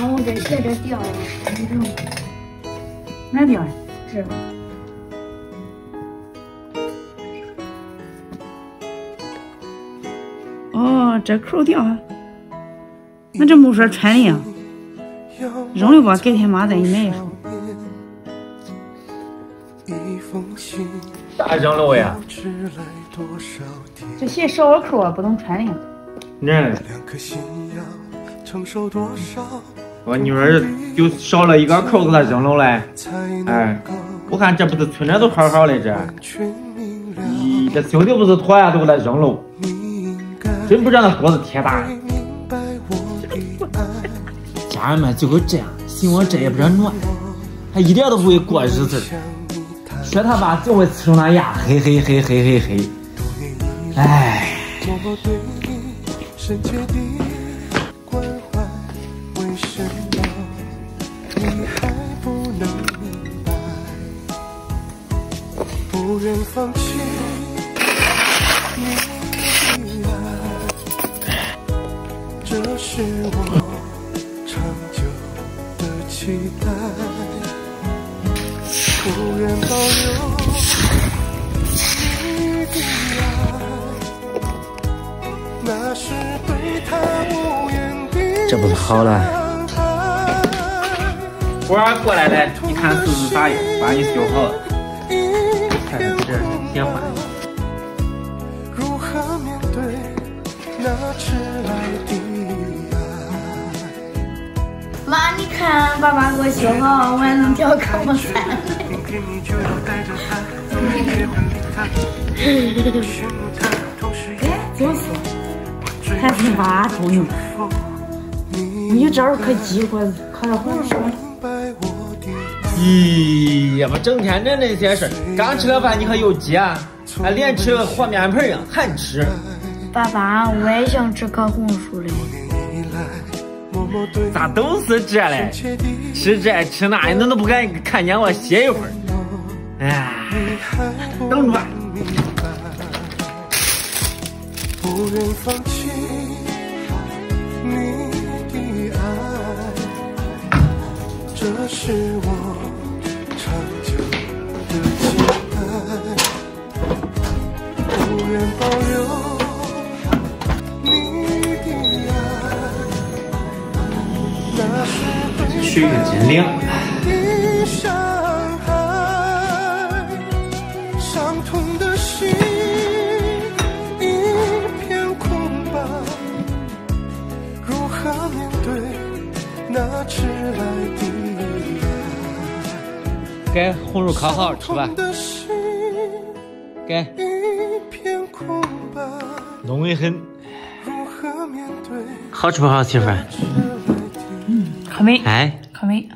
然后这鞋这掉了，哪掉呀？是。哦，这扣掉了，那这没说穿的呀？扔了吧，改天妈再给你买一双。咋扔了呀？这鞋少个扣啊，不能穿的。那，我女儿就少了一个扣，给她扔了嘞。哎，我看这不是存着都好好的这，咦，这兄弟不是妥呀，都给她扔了。真不知道那锅子铁大。家人们就会这样，嫌我这也不知道暖，还一点都不会过日子。说他爸就会呲出那牙，嘿嘿嘿嘿嘿嘿。哎。不愿放弃你的爱，这是我长久的期待。不愿保留你的爱，那是对他无言的伤害。这不是好了，娃过来了，你看是不是大爷把你修好？妈，你看，爸爸给我修好，我还能跳科目三。哎，就是，还是妈重要。你这儿可急过，考点红薯。咦呀，我整天的那些事儿，刚吃了饭你还有急啊？还连吃和面盆一样，还吃。爸爸，我也想吃烤红薯嘞。咋都是这嘞？吃这吃那，你都不敢看见我歇一会儿。哎，等着。水可真凉。该红薯烤好吃吧？该，浓得很。好吃不好，媳妇？嗯，可美。哎。可美。